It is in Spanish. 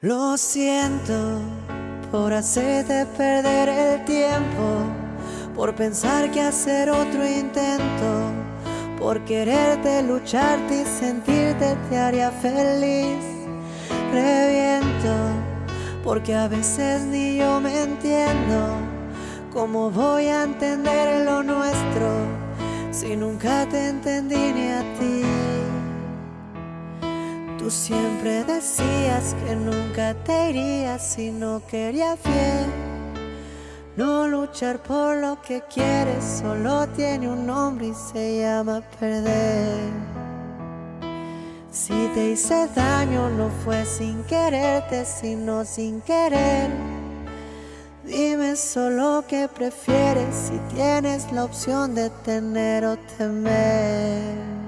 Lo siento por hacerte perder el tiempo, por pensar que hacer otro intento, por quererte, lucharte y sentirte te haría feliz. Reviento, porque a veces ni yo me entiendo. ¿Cómo voy a entender lo nuestro si nunca te entendí Tú siempre decías que nunca te irías si no querías bien. No luchar por lo que quieres solo tiene un nombre y se llama perder. Si te hice daño no fue sin quererte, sino sin querer. Dime solo qué prefieres si tienes la opción de tener o temer.